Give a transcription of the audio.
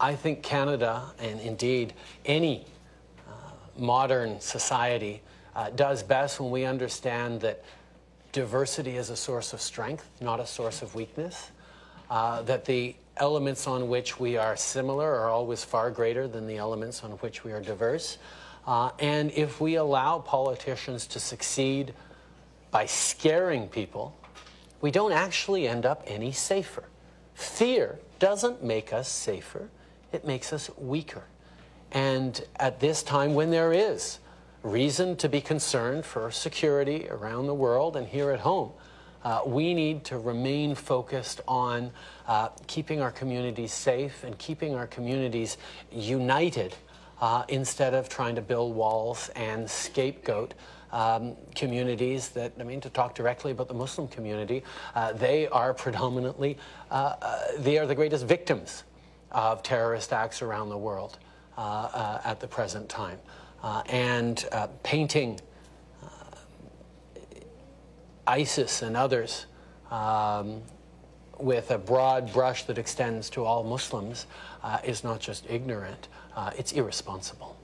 I think Canada, and indeed any uh, modern society, uh, does best when we understand that diversity is a source of strength, not a source of weakness, uh, that the elements on which we are similar are always far greater than the elements on which we are diverse. Uh, and if we allow politicians to succeed by scaring people, we don't actually end up any safer. Fear doesn't make us safer, it makes us weaker. And at this time, when there is reason to be concerned for security around the world and here at home, uh, we need to remain focused on uh, keeping our communities safe and keeping our communities united uh, instead of trying to build walls and scapegoat um, communities that, I mean, to talk directly about the Muslim community, uh, they are predominantly, uh, uh, they are the greatest victims of terrorist acts around the world uh, uh, at the present time. Uh, and painting ISIS and others um, with a broad brush that extends to all Muslims is not just ignorant, it's irresponsible.